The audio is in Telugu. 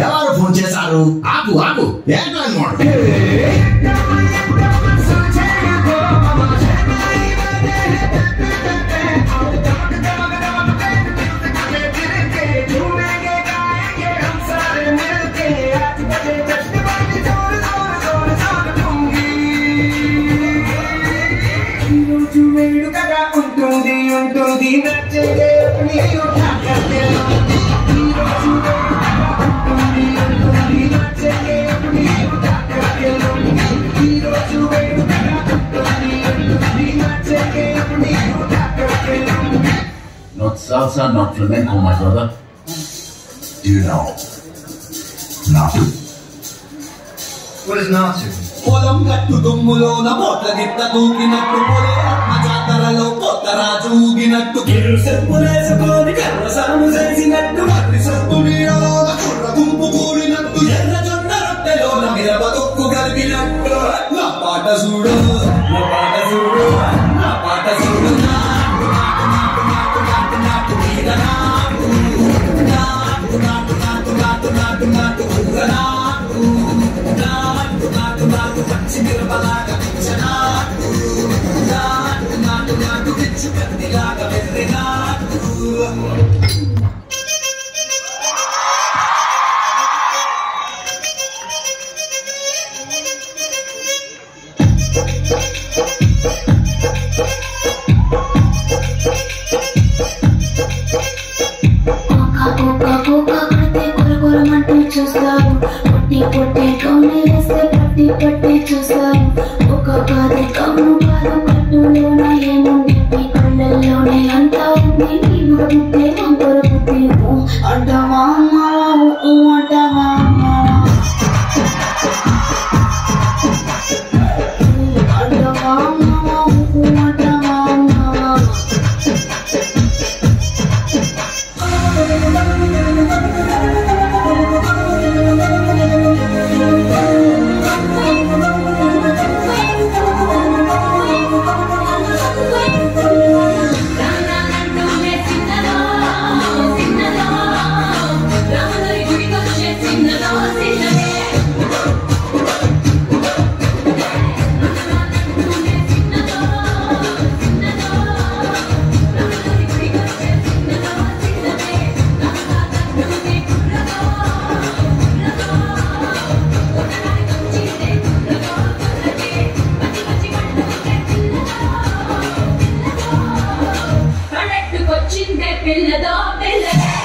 ఎవరు ఫోన్ చేశారు ఆపు ఆపు ఏంటో అనమాట ఈరోజు వేడుకగా ఉంటుంది ఉంటుంది నచ్చే నీరు తాకట్టెను. salsa, not flamenco, my brother. Do you know? Not What is Natsu? పొలం గట్టు దుమ్ములోన మోట్ల గిట్ట దూకినట్టు పొలే ఆత్మ జాతరలో కొత్త రాజు ఊగినట్టు గిర్రు చెప్పులేసుకొని కర్ర సాము చేసినట్టు మర్రి సొత్తు నీడలోన కుర్ర గుంపు కూడినట్టు ఎర్ర జొన్న రొట్టెలోన మిరప తొక్కు కలిపినట్టు నా పాట చూడు నా పాట చూడు నా పాట చూడు నాటు నాకు మంచి నాటు పచ్చి మిరపలాగా పిచ్చ నాటు నాటు నాటు నాటు పిచ్చు కందిలాగా వెర్రి నాటు చూస్తారు పొట్టి పొట్టి కౌని వేస్తే పట్టి పట్టి చూసాం ఒక కాదు కమ్ము కాదు పట్టు بالله بالله